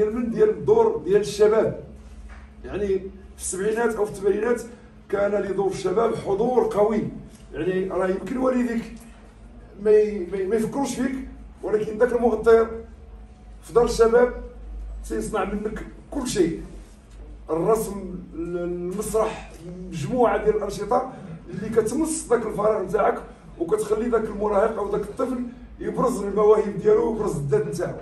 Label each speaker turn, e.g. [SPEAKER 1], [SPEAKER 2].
[SPEAKER 1] ديال من ديال الدور ديال الشباب. يعني في السبعينات أو في الثمانينات كان لدور الشباب حضور قوي. يعني راه يمكن والديك ما ما يفكروش فيك ولكن ذاك المغطير في دار الشباب تيصنع منك كل شيء. الرسم المسرح مجموعة ديال الأنشطة اللي كتمص ذاك الفراغ نتاعك وكتخلي ذاك المراهق أو ذاك الطفل يبرز المواهب ديالو ويبرز الذات نتاعو.